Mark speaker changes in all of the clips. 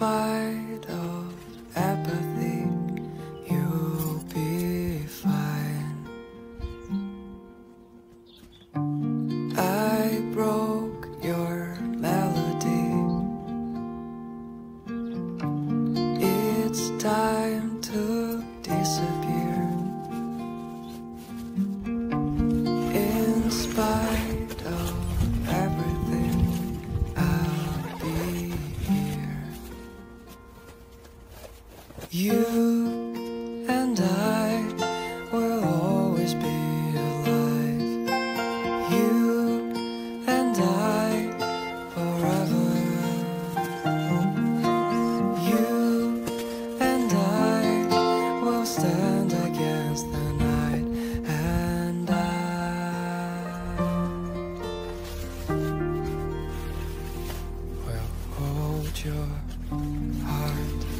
Speaker 1: spite of apathy, you'll be fine. I broke your melody. It's time You and I will always be alive. You and I forever. You and I will stand against the night, and I will hold your heart.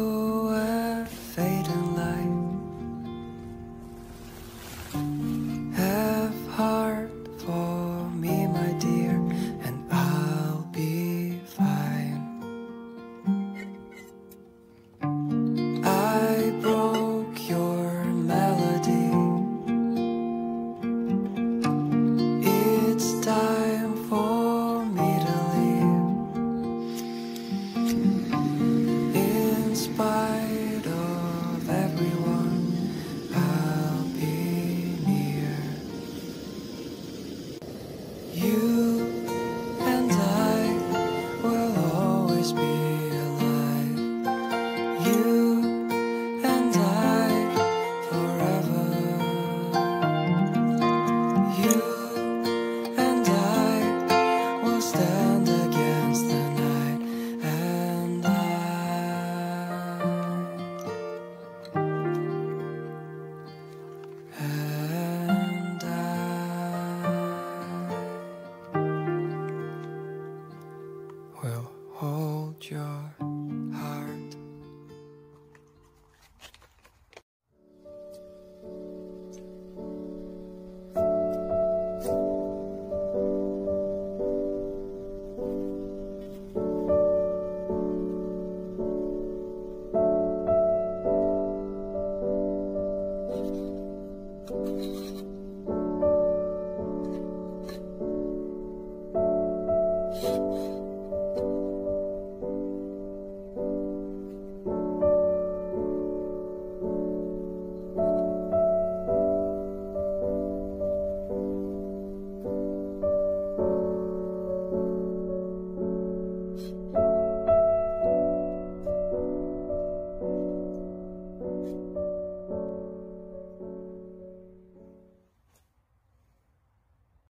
Speaker 1: stars. 느껴